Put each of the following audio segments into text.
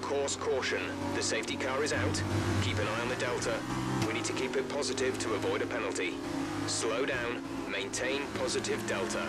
course caution. The safety car is out. Keep an eye on the Delta. We need to keep it positive to avoid a penalty. Slow down. Maintain positive Delta.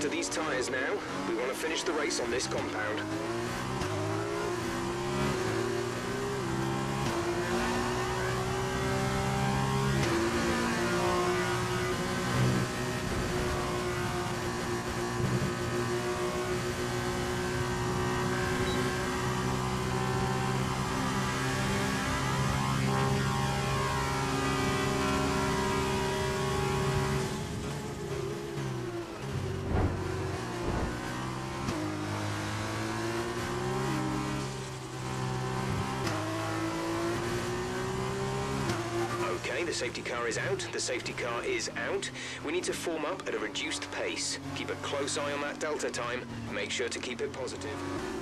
After these tyres now. We want to finish the race on this compound. Okay, the safety car is out. The safety car is out. We need to form up at a reduced pace. Keep a close eye on that delta time. Make sure to keep it positive.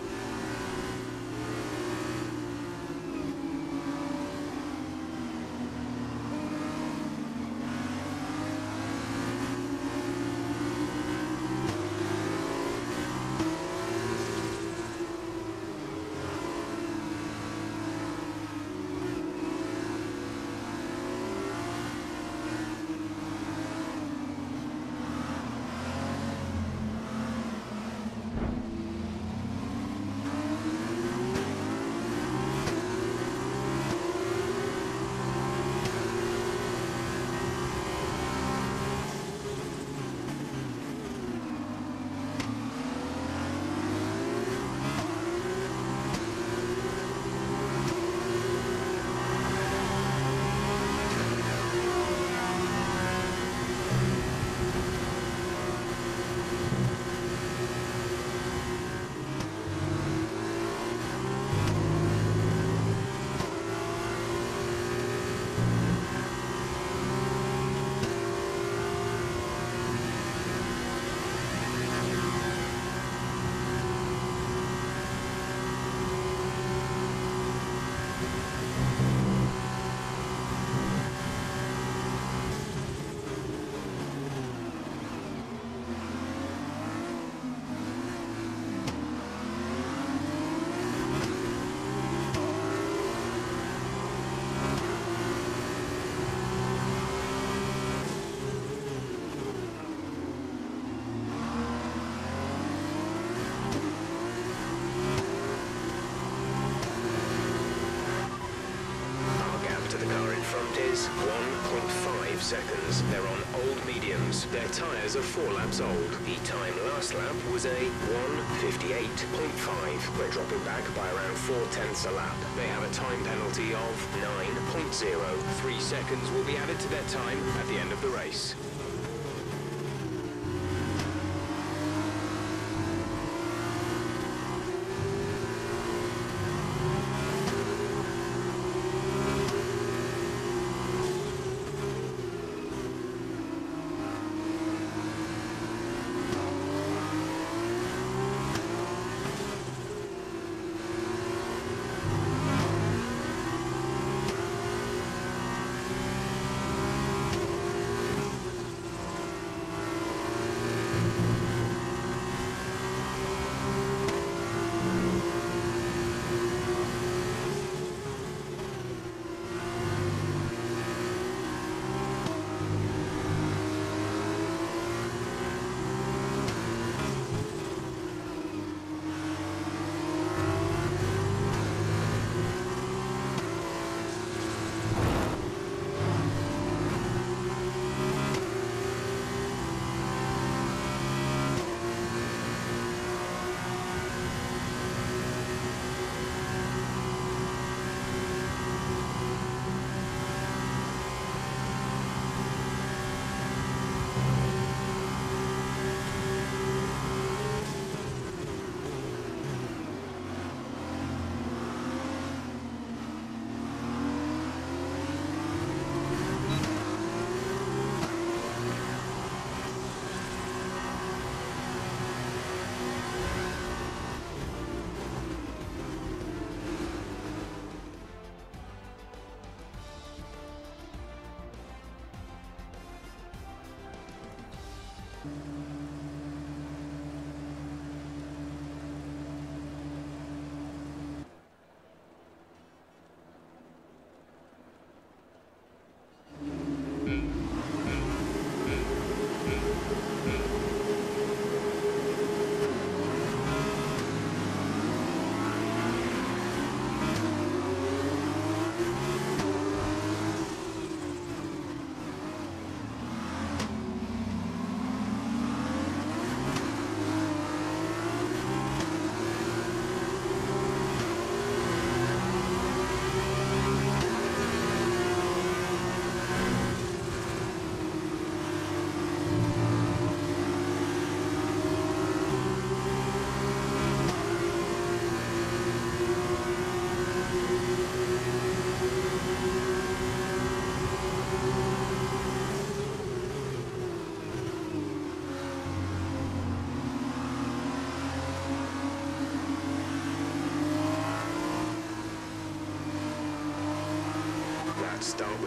Seconds. They're on old mediums. Their tyres are four laps old. The time last lap was a 158.5. We're dropping back by around four tenths a lap. They have a time penalty of 9.0. Three seconds will be added to their time at the end of the race.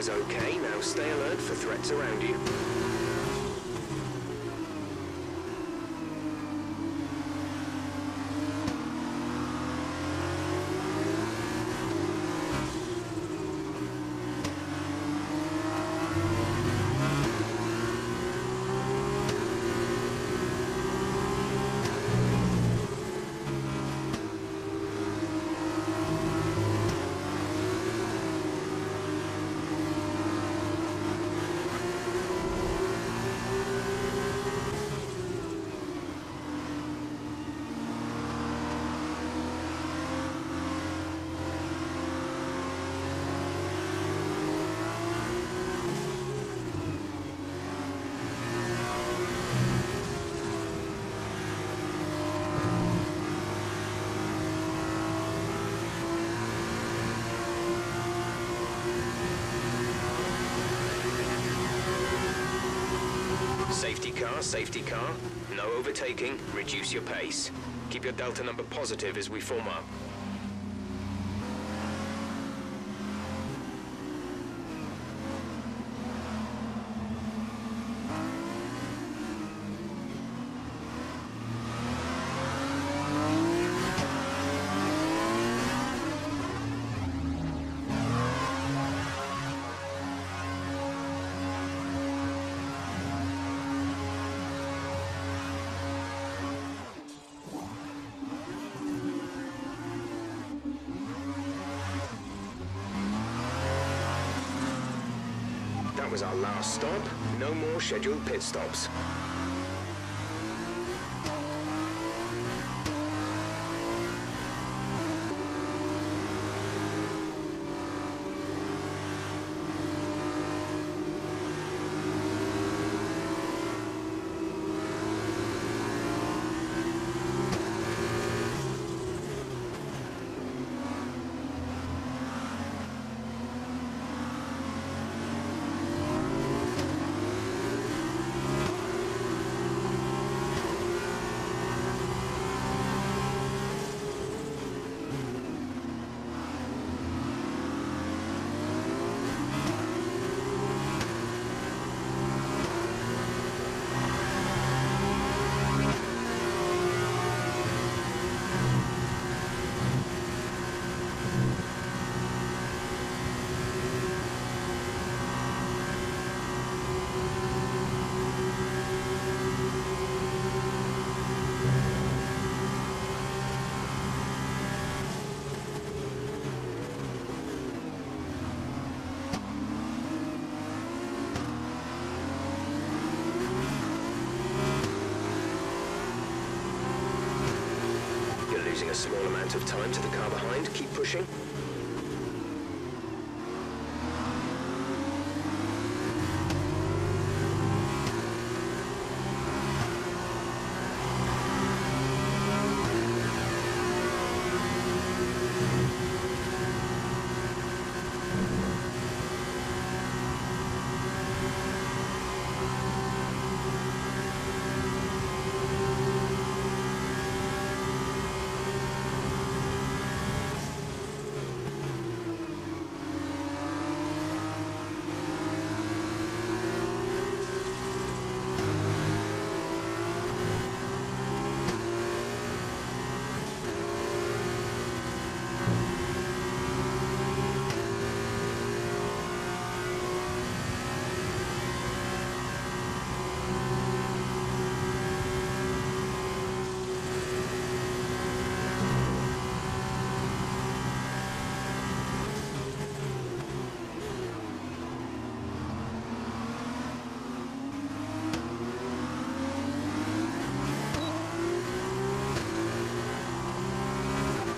Was okay. Now stay alert for threats around you. Safety car, safety car. No overtaking. Reduce your pace. Keep your delta number positive as we form up. Was our last stop. No more scheduled pit stops. Amount of time to the car behind. Keep pushing.